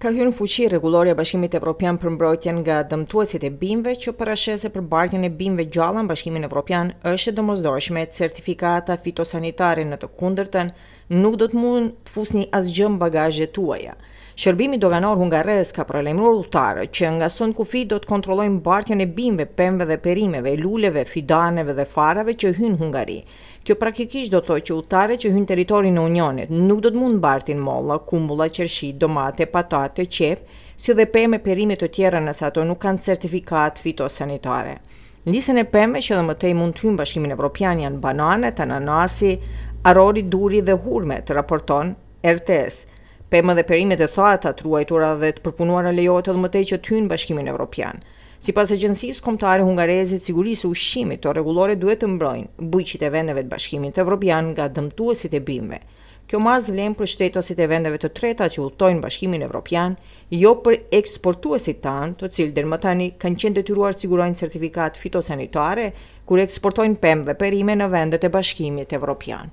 Ka hyrë në fuqi rregullorja e Bashkimit Evropian për mbrojtjen nga dëmtuesit e bimëve që parasheh se për bartjen e bimëve të gjalla në Bashkimin Evropian është e domosdoshme certifikata fitosanitare në të kundërtën nuk do të mund të fusni asgjë në bagazhet tuaja. Shërbimi doganor hungarez ka paralajmëruar udhëtarët që nga sot në kufi do të kontrollojnë bartjen e bimëve, pemëve dhe perimeve, luleve, fidaneve dhe farave që hyjnë në Hungari. Kjo praktikisht do të thotë që udhëtarët që hyjnë në territorin e Unionit nuk do të mund të bartin molla, kumbulla, qershi, domate, patate, qepë, si dhe pemë e perime të tjera nëse ato nuk kanë certifikatë fitosanitare. Në listën e pemëve që edhe më tej mund të hyjnë në Bashkimin Evropian janë bananet, ananasi, arrori, duri dhe hurmet, raporton rts. Pemët dhe perimet e thata, të ruajtura dhe të përpunuara lejohet edhe më tej që të hyjnë në Bashkimin Evropian. Sipas Agjencisë Kombëtare Hungareze të Sigurisë së Ushqimit, këto rregullore duhet të mbrojnë bujqit e vendeve të Bashkimit Evropian nga dëmtuesit e bimëve. Kjo masë vlen për shtetasit e vendeve të treta që udhëtojnë në Bashkimin Evropian, jo për eksportuesit tanë, të cilët deri më tani kanë qenë të detyruar të sigurojnë certifikatë fitosanitare kur eksportojnë pemë dhe perime në vendet e Bashkimit Evropian.